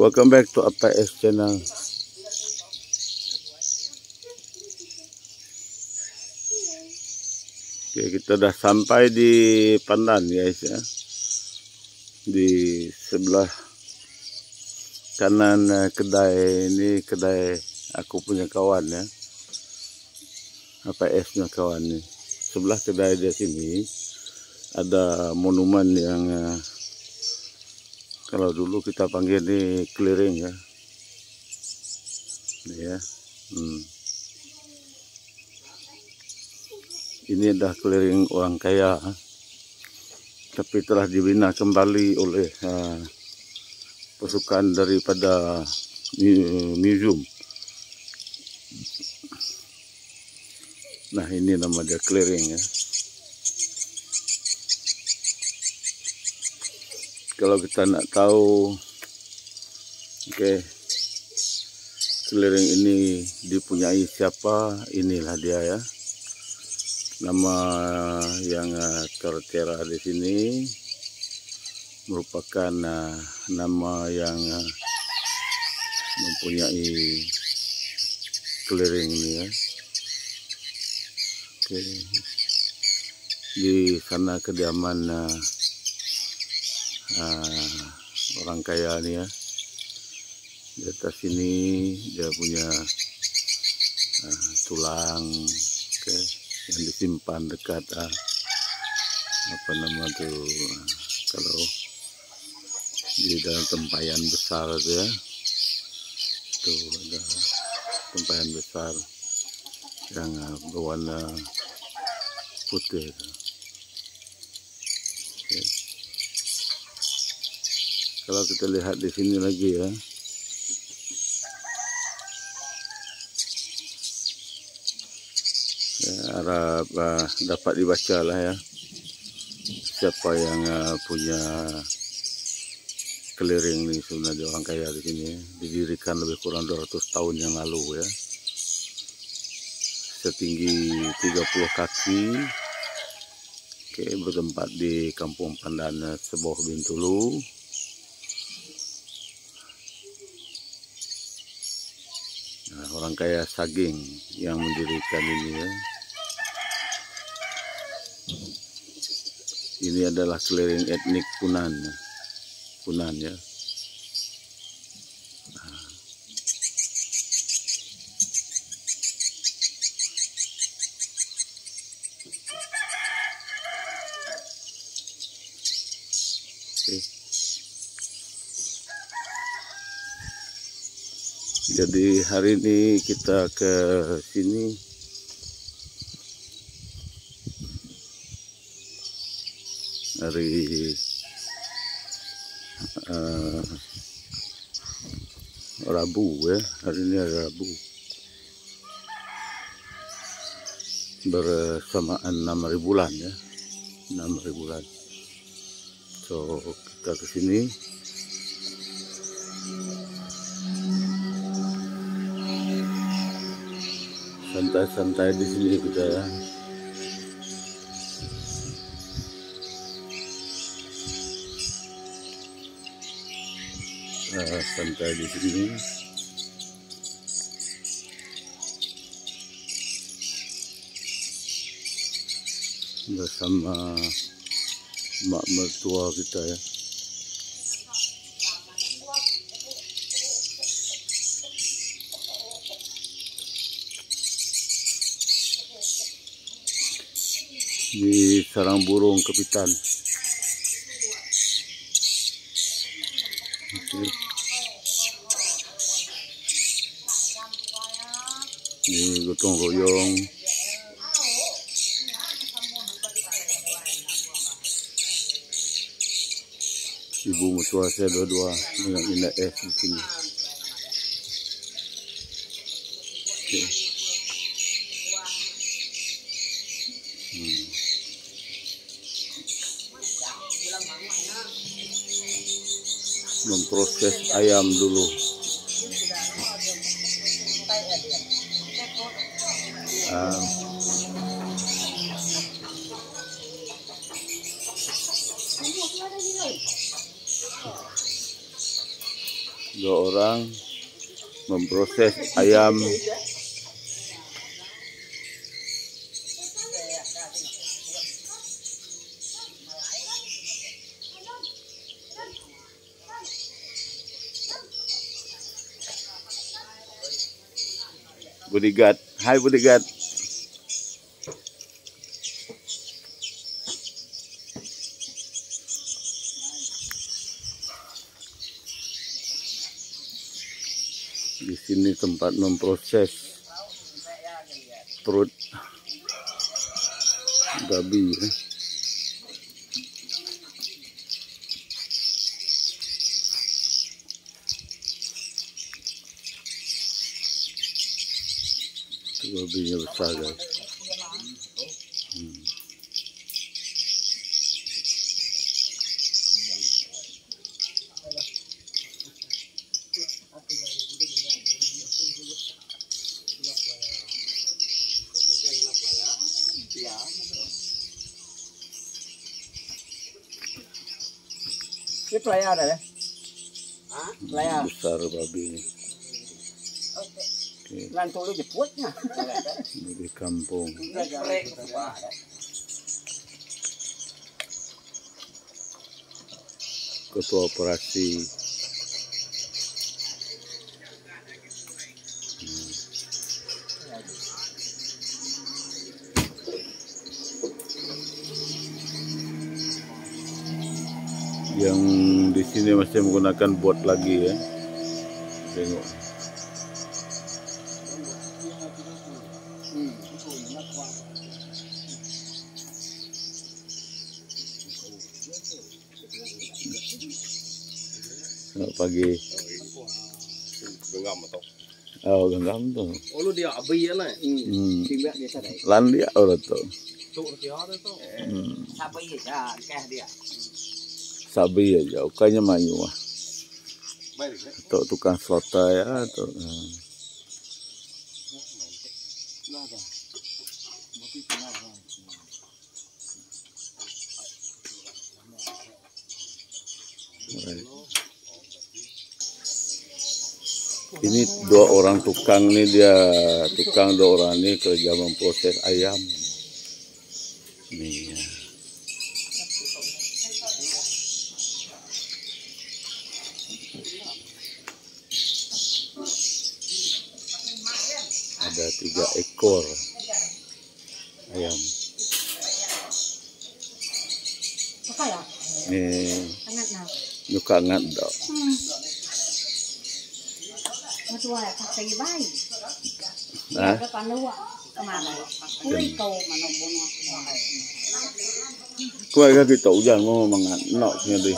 Welcome back to APS channel. Oke, kita udah sampai di Pandan guys ya. Di sebelah kanan eh, kedai ini kedai aku punya kawan ya. APS-nya kawan nih. Sebelah kedai di sini ada monumen yang eh, kalau dulu kita panggil ini clearing ya. Ini ya. Hmm. ini adalah keliling orang kaya tapi telah dibina kembali oleh uh, pasukan daripada museum nah ini nama dia clearing ya kalau kita nak tahu oke okay, clearing ini dipunyai siapa inilah dia ya Nama yang uh, tertera di sini merupakan uh, nama yang uh, mempunyai clearing ini ya. Oke. Di sana kediaman uh, orang kaya nih ya. Di atas sini dia punya uh, tulang. Okay yang disimpan dekat uh, apa nama tuh uh, kalau di dalam tempayan besar itu ya itu ada tempayan besar yang uh, berwarna putih. Kalau kita lihat di sini lagi ya. Harap uh, dapat dibaca lah ya. Siapa yang uh, punya keliring nih sebenarnya orang kaya di sini didirikan lebih kurang 200 tahun yang lalu ya. Setinggi 30 kaki oke bertempat di kampung Pandan Seboh Bintulu nah, orang kaya Saging yang mendirikan ini ya. Ini adalah keliling etnik Punan Punan ya Jadi hari ini kita ke sini. Hari uh, Rabu ya. Hari ini hari Rabu. Bersamaan 6 bulan ya. 6 bulan. So kita ke sini santai-santai di sini kita. Ya uh, santai di sini. Bersama mak mertua kita ya di sarang burung kepitan ini gotong royong. Ibu mutua saya dua-dua dengan Indah S di sini. Okay. Memproses ayam dulu. Um, dua orang memproses ayam bodyguard. Hai bodyguard. Di sini tempat memproses perut. Babi ya. Itu babinya besar guys. Hmm. Ini pelaya ada ya? Hah? Pelaya. Besar babi ini. Lu jeputnya. di kampung. Ketua operasi yang di sini masih menggunakan bot lagi ya. Tengok. Selamat pagi. Genggam atau? Oh, genggam tu. Oh lu dia abi ya lah. Hmm. Timbak dia sadai. Lan dia orang tu. Tu dia ada tu. Hmm. Sabai ya, kah dia. Sabi aja, ukanya manyu ah. Baik. Tok tukang slota ya tu. Right. Ini dua orang tukang nih dia tukang dua orang ini kerja memproses ayam. Nih. ya. Ada tiga ekor ayam. Ya? Nih chua là phát xây bay cái con nữa mà cuối cầu mà nó buồn quay cái cái tủ giờ ngon mà ngắn nọ kia đi.